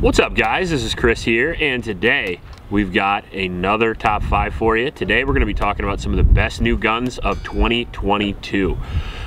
What's up guys, this is Chris here, and today we've got another top five for you. Today we're gonna be talking about some of the best new guns of 2022.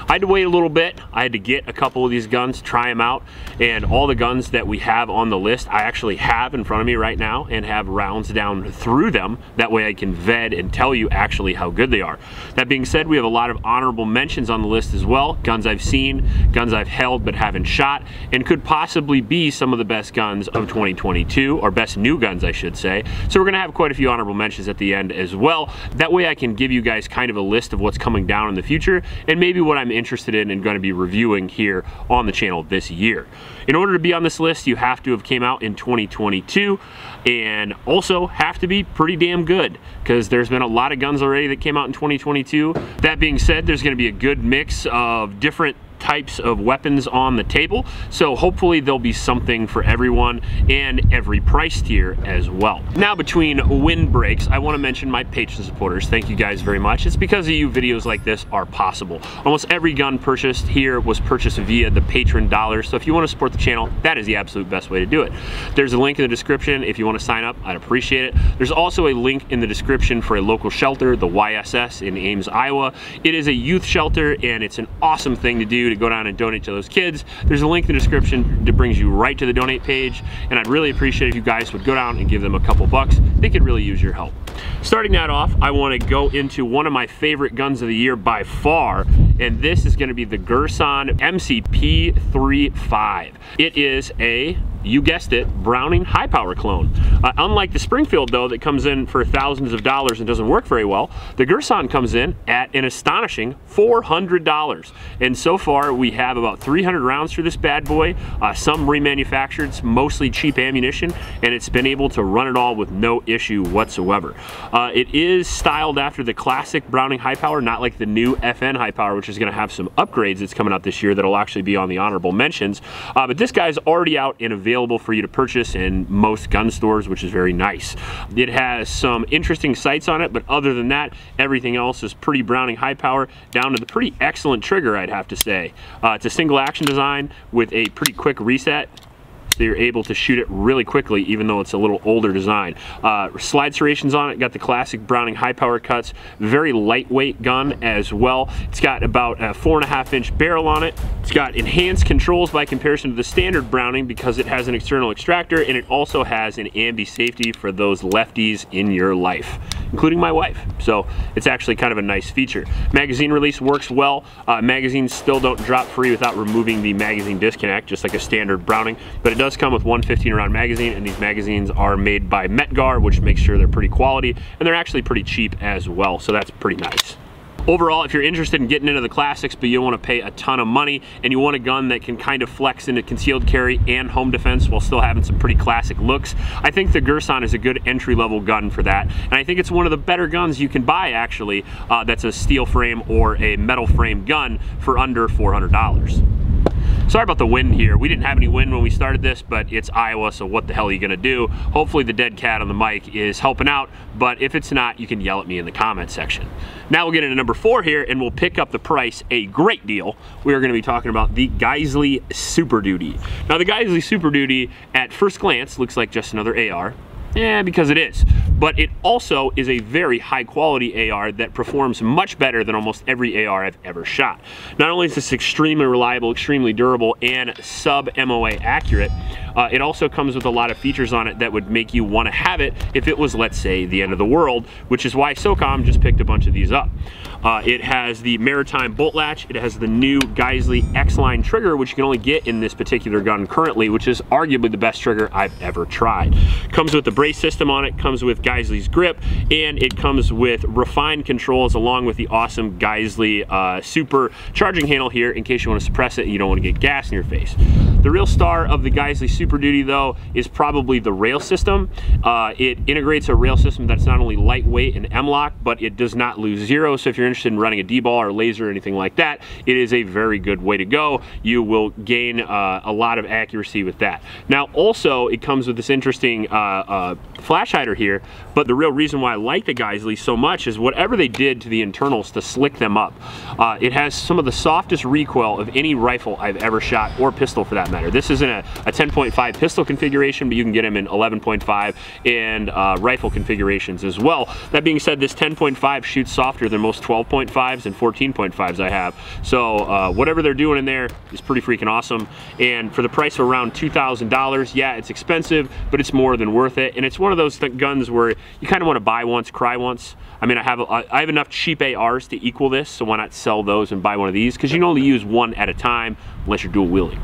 I had to wait a little bit. I had to get a couple of these guns, try them out, and all the guns that we have on the list, I actually have in front of me right now and have rounds down through them. That way I can vet and tell you actually how good they are. That being said, we have a lot of honorable mentions on the list as well. Guns I've seen, guns I've held but haven't shot, and could possibly be some of the best guns of 2022, or best new guns I should say. So we're gonna have quite a few honorable mentions at the end as well. That way I can give you guys kind of a list of what's coming down in the future, and maybe what I'm interested in and going to be reviewing here on the channel this year. In order to be on this list, you have to have came out in 2022 and also have to be pretty damn good because there's been a lot of guns already that came out in 2022. That being said, there's going to be a good mix of different types of weapons on the table. So hopefully there'll be something for everyone and every price tier as well. Now between wind breaks, I wanna mention my Patreon supporters. Thank you guys very much. It's because of you videos like this are possible. Almost every gun purchased here was purchased via the Patreon dollars. So if you wanna support the channel, that is the absolute best way to do it. There's a link in the description if you wanna sign up, I'd appreciate it. There's also a link in the description for a local shelter, the YSS in Ames, Iowa. It is a youth shelter and it's an awesome thing to do to go down and donate to those kids. There's a link in the description that brings you right to the donate page, and I'd really appreciate if you guys would go down and give them a couple bucks. They could really use your help. Starting that off, I want to go into one of my favorite guns of the year by far, and this is going to be the Girsan MCP35. It is a you guessed it, Browning high power clone. Uh, unlike the Springfield though that comes in for thousands of dollars and doesn't work very well, the Girsan comes in at an astonishing $400. And so far we have about 300 rounds for this bad boy, uh, some remanufactured, mostly cheap ammunition, and it's been able to run it all with no issue whatsoever. Uh, it is styled after the classic Browning high power, not like the new FN high power, which is gonna have some upgrades that's coming out this year that'll actually be on the honorable mentions. Uh, but this guy's already out in available available for you to purchase in most gun stores, which is very nice. It has some interesting sights on it, but other than that, everything else is pretty Browning high power, down to the pretty excellent trigger, I'd have to say. Uh, it's a single action design with a pretty quick reset so you're able to shoot it really quickly even though it's a little older design. Uh, slide serrations on it, got the classic Browning high power cuts, very lightweight gun as well. It's got about a four and a half inch barrel on it. It's got enhanced controls by comparison to the standard Browning because it has an external extractor and it also has an ambi safety for those lefties in your life including my wife. So it's actually kind of a nice feature. Magazine release works well. Uh, magazines still don't drop free without removing the magazine disconnect, just like a standard Browning, but it does come with one 15 round magazine and these magazines are made by Mec-Gar, which makes sure they're pretty quality and they're actually pretty cheap as well. So that's pretty nice. Overall, if you're interested in getting into the classics, but you don't want to pay a ton of money and you want a gun that can kind of flex into concealed carry and home defense while still having some pretty classic looks, I think the Girsan is a good entry-level gun for that. And I think it's one of the better guns you can buy, actually, uh, that's a steel frame or a metal frame gun for under $400. Sorry about the wind here. We didn't have any wind when we started this, but it's Iowa, so what the hell are you gonna do? Hopefully the dead cat on the mic is helping out, but if it's not, you can yell at me in the comment section. Now we'll get into number four here, and we'll pick up the price a great deal. We are gonna be talking about the Geissele Super Duty. Now the Geissele Super Duty, at first glance, looks like just another AR. Yeah, because it is. But it also is a very high quality AR that performs much better than almost every AR I've ever shot. Not only is this extremely reliable, extremely durable, and sub MOA accurate, uh, it also comes with a lot of features on it that would make you want to have it if it was, let's say, the end of the world, which is why SOCOM just picked a bunch of these up. Uh, it has the Maritime bolt latch. It has the new Geissele X-Line trigger, which you can only get in this particular gun currently, which is arguably the best trigger I've ever tried. Comes with the brace system on it, comes with Geissele's grip, and it comes with refined controls along with the awesome Geissele uh, super charging handle here in case you want to suppress it and you don't want to get gas in your face. The real star of the Geissele Super Duty though is probably the rail system. Uh, it integrates a rail system that's not only lightweight and M-LOK, but it does not lose zero. So if you're interested in running a DBAL or laser or anything like that, it is a very good way to go. You will gain uh, a lot of accuracy with that. Now also it comes with this interesting uh, uh flash hider here, but the real reason why I like the Geissele so much is whatever they did to the internals to slick them up. Uh, it has some of the softest recoil of any rifle I've ever shot or pistol for that matter. This isn't a, a 10.5 10.5 pistol configuration, but you can get them in 11.5 and uh, rifle configurations as well. That being said, this 10.5 shoots softer than most 12.5s and 14.5s I have. So uh, whatever they're doing in there is pretty freaking awesome. And for the price of around $2,000, yeah, it's expensive, but it's more than worth it. And it's one of those guns where you kind of want to buy once, cry once. I mean, I have I have enough cheap ARs to equal this, so why not sell those and buy one of these? Because you can only use one at a time unless you're dual wielding.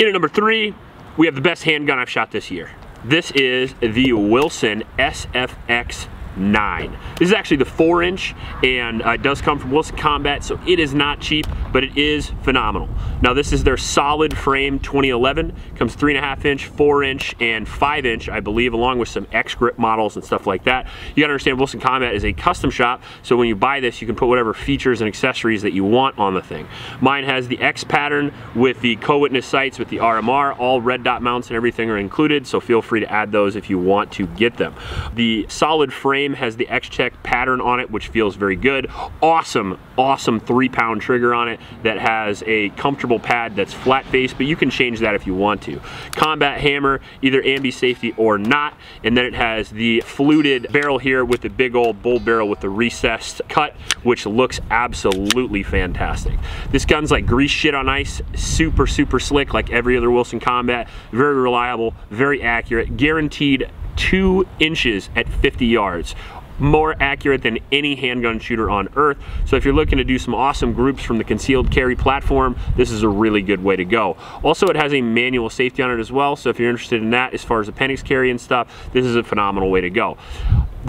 In at number three, we have the best handgun I've shot this year. This is the Wilson SFX 9. This is actually the 4 inch and uh, it does come from Wilson Combat so it is not cheap but it is phenomenal. Now this is their solid frame 2011. Comes 3.5 inch, 4 inch, and 5 inch I believe along with some X-Grip models and stuff like that. You gotta understand Wilson Combat is a custom shop so when you buy this you can put whatever features and accessories that you want on the thing. Mine has the X pattern with the co-witness sights with the RMR. All red dot mounts and everything are included so feel free to add those if you want to get them. The solid frame frame has the X-TAC pattern on it, which feels very good. Awesome, awesome three pound trigger on it that has a comfortable pad that's flat face, but you can change that if you want to. Combat hammer, either ambi safety or not. And then it has the fluted barrel here with the big old bull barrel with the recessed cut, which looks absolutely fantastic. This gun's like grease shit on ice, super, super slick like every other Wilson Combat. Very reliable, very accurate, guaranteed two inches at 50 yards more accurate than any handgun shooter on earth. So if you're looking to do some awesome groups from the concealed carry platform, this is a really good way to go. Also, it has a manual safety on it as well. So if you're interested in that, as far as appendix carry and stuff, this is a phenomenal way to go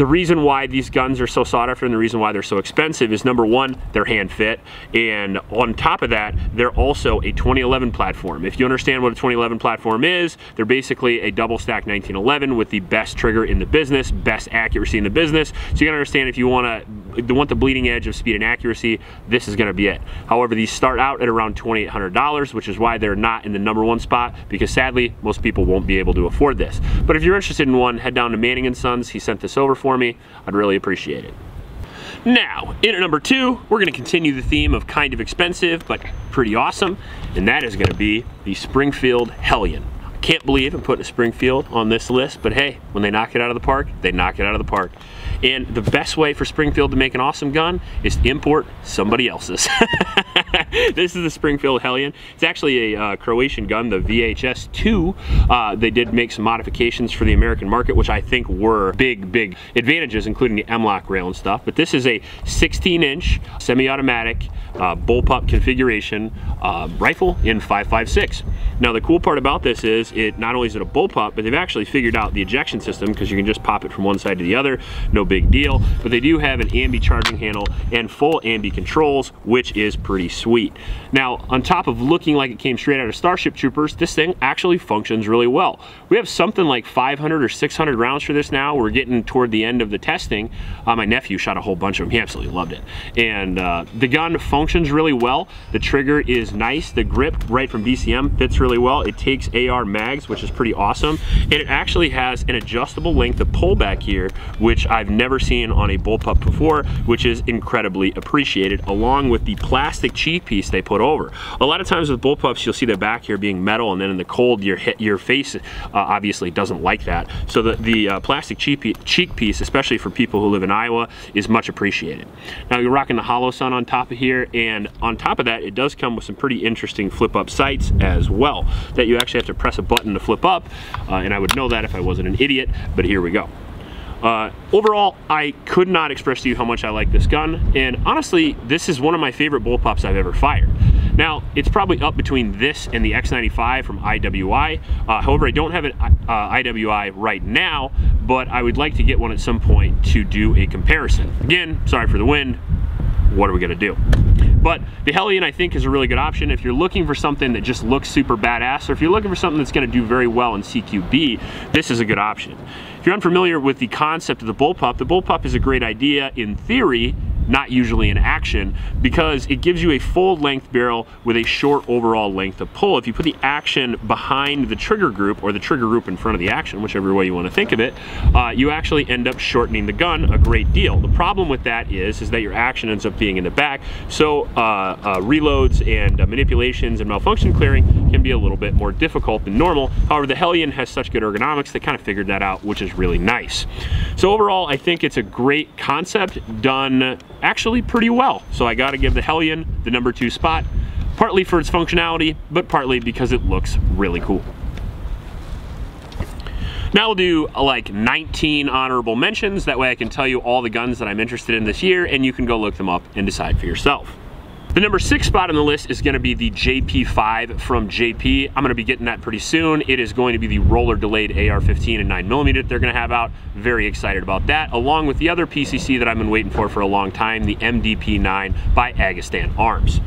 the reason why these guns are so sought after and the reason why they're so expensive is number one, they're hand fit. And on top of that, they're also a 2011 platform. If you understand what a 2011 platform is, they're basically a double stack 1911 with the best trigger in the business, best accuracy in the business. So you gotta understand if you wanna want the bleeding edge of speed and accuracy, this is gonna be it. However, these start out at around $2,800, which is why they're not in the number one spot, because sadly, most people won't be able to afford this. But if you're interested in one, head down to Manning & Sons. He sent this over for me. I'd really appreciate it. Now, in at number two, we're gonna continue the theme of kind of expensive, but pretty awesome, and that is gonna be the Springfield Hellion. Can't believe I'm putting a Springfield on this list, but hey, when they knock it out of the park, they knock it out of the park. And the best way for Springfield to make an awesome gun is to import somebody else's. this is the Springfield Hellion. It's actually a uh, Croatian gun, the VHS-2. Uh, they did make some modifications for the American market, which I think were big, big advantages, including the M-LOK rail and stuff. But this is a 16-inch semi-automatic uh, bullpup configuration uh, rifle in 5.56. Now the cool part about this is it not only is it a bullpup, but they've actually figured out the ejection system because you can just pop it from one side to the other, no big deal. But they do have an ambi charging handle and full ambi controls, which is pretty sweet. Now, on top of looking like it came straight out of Starship Troopers, this thing actually functions really well. We have something like 500 or 600 rounds for this now. We're getting toward the end of the testing. Uh, my nephew shot a whole bunch of them. He absolutely loved it. And uh, the gun functions really well. The trigger is nice. The grip right from BCM fits really well. It takes AR mags, which is pretty awesome. And it actually has an adjustable length of pullback here, which I've never seen on a bullpup before, which is incredibly appreciated, along with the plastic cheek piece they put over. A lot of times with bullpups, you'll see the back here being metal, and then in the cold, your, your face uh, obviously doesn't like that. So the, the uh, plastic cheek, cheek piece, especially for people who live in Iowa, is much appreciated. Now you're rocking the Holosun on top of here, and on top of that, it does come with some pretty interesting flip-up sights as well, that you actually have to press a button to flip up, uh, and I would know that if I wasn't an idiot, but here we go. Uh, overall, I could not express to you how much I like this gun, and honestly, this is one of my favorite bullpups I've ever fired. Now, it's probably up between this and the X95 from IWI. Uh, however, I don't have an uh, IWI right now, but I would like to get one at some point to do a comparison. Again, sorry for the wind, what are we gonna do? But the Hellion, I think, is a really good option if you're looking for something that just looks super badass, or if you're looking for something that's gonna do very well in CQB, this is a good option. If you're unfamiliar with the concept of the bullpup, the bullpup is a great idea in theory not usually in action because it gives you a full length barrel with a short overall length of pull. If you put the action behind the trigger group or the trigger group in front of the action, whichever way you want to think of it, uh, you actually end up shortening the gun a great deal. The problem with that is, is that your action ends up being in the back, so uh, uh, reloads and uh, manipulations and malfunction clearing can be a little bit more difficult than normal. However, the Hellion has such good ergonomics, they kind of figured that out, which is really nice. So overall, I think it's a great concept done actually pretty well. So I gotta give the Hellion the number two spot, partly for its functionality, but partly because it looks really cool. Now we'll do like 19 honorable mentions. That way I can tell you all the guns that I'm interested in this year and you can go look them up and decide for yourself. The number six spot on the list is gonna be the JP5 from JP. I'm gonna be getting that pretty soon. It is going to be the roller delayed AR-15 and 9mm that they're gonna have out. Very excited about that, along with the other PCC that I've been waiting for for a long time, the MDP9 by Angstadt Arms.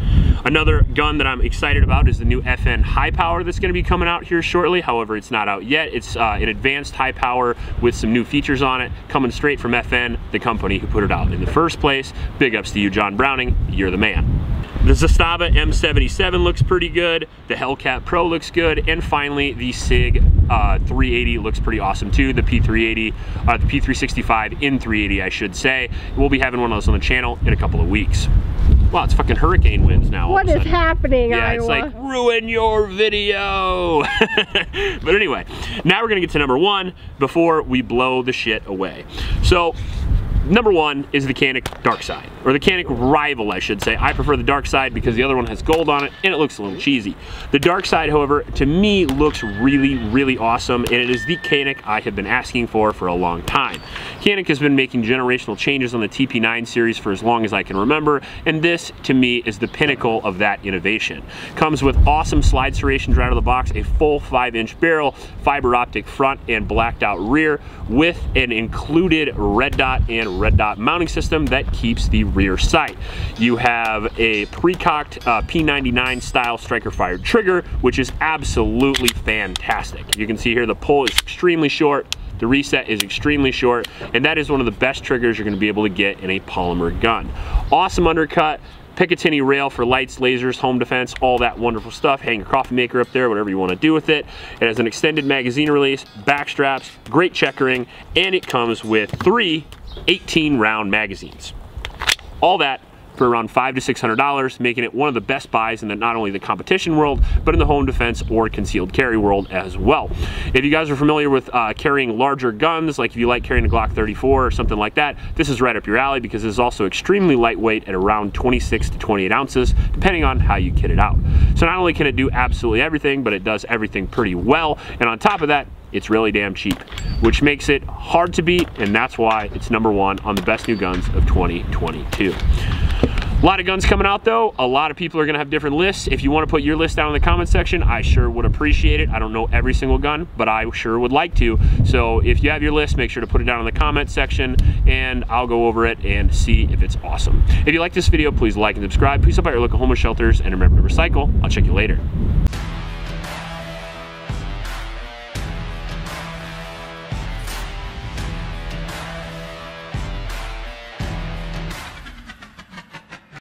Another gun that I'm excited about is the new FN High Power that's gonna be coming out here shortly. However, it's not out yet. It's uh, an advanced high power with some new features on it, coming straight from FN, the company who put it out in the first place. Big ups to you, John Browning. You're the man. The Zastava M77 looks pretty good. The Hellcat Pro looks good. And finally, the SIG uh, 380 looks pretty awesome too. The P380, uh, the P365 in 380, I should say. We'll be having one of those on the channel in a couple of weeks. Wow, it's fucking hurricane winds now. What is happening, Yeah, Iowa? it's like, ruin your video. but anyway, now we're gonna get to number one before we blow the shit away. So, number one is the Canik Dark Side, or the Canik Rival, I should say. I prefer the Dark Side because the other one has gold on it and it looks a little cheesy. The Dark Side, however, to me looks really, really awesome, and it is the Canik I have been asking for for a long time. Canik has been making generational changes on the TP9 series for as long as I can remember, and this, to me, is the pinnacle of that innovation. Comes with awesome slide serrations right out of the box, a full 5-inch barrel, fiber optic front and blacked out rear, with an included red dot and red dot mounting system that keeps the rear sight. You have a pre-cocked uh, P99 style striker fired trigger, which is absolutely fantastic. You can see here the pull is extremely short, the reset is extremely short, and that is one of the best triggers you're gonna be able to get in a polymer gun. Awesome undercut, Picatinny rail for lights, lasers, home defense, all that wonderful stuff. Hang your coffee maker up there, whatever you want to do with it. It has an extended magazine release, back straps, great checkering, and it comes with three 18 round magazines. All that for around five to six hundred dollars, making it one of the best buys in the, not only the competition world, but in the home defense or concealed carry world as well. If you guys are familiar with uh, carrying larger guns, like if you like carrying a Glock 34 or something like that, this is right up your alley because it's also extremely lightweight at around 26 to 28 ounces, depending on how you kit it out. So not only can it do absolutely everything, but it does everything pretty well, and on top of that, it's really damn cheap, which makes it hard to beat, and that's why it's number one on the best new guns of 2022. A lot of guns coming out though. A lot of people are gonna have different lists. If you wanna put your list down in the comment section, I sure would appreciate it. I don't know every single gun, but I sure would like to. So if you have your list, make sure to put it down in the comment section and I'll go over it and see if it's awesome. If you like this video, please like and subscribe. Please help out your local homeless shelters and remember to recycle. I'll check you later.